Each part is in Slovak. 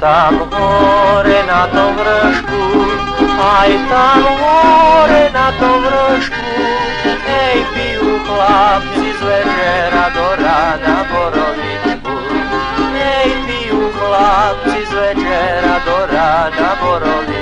tam hore na tom vršku, aj tam hore na tom vršku, hej, pijú chlapci z večera do rána borovičku. Hej, pijú chlapci z večera do rána borovičku.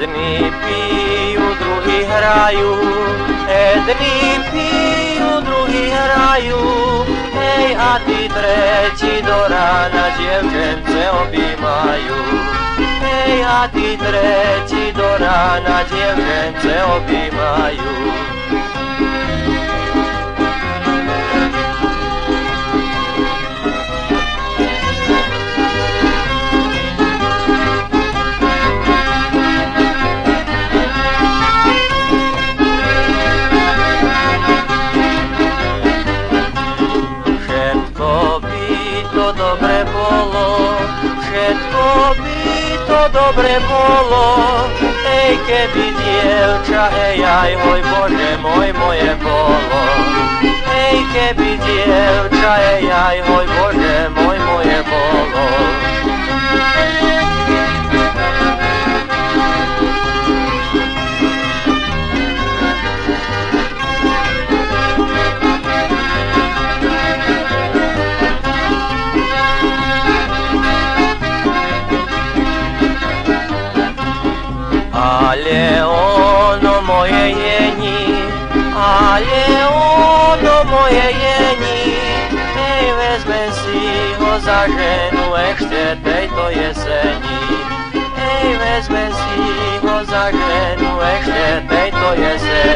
Jedni piju, drugi hraju, jedni piju, drugi hraju, ej, a ti treći do rana djevčence obimaju. Ej, a ti treći do rana djevčence obimaju. Všetko by to dobre bolo, ej keby dievča, ej aj môj Bože môj moje bolo. Ej keby dievča, ej aj môj Bože môj moje bolo. Ale ono moje jeni, ale ono moje jeni, ej vezme si ho za ženu ešte tejto jeseni. Ej vezme si ho za ženu ešte tejto jeseni.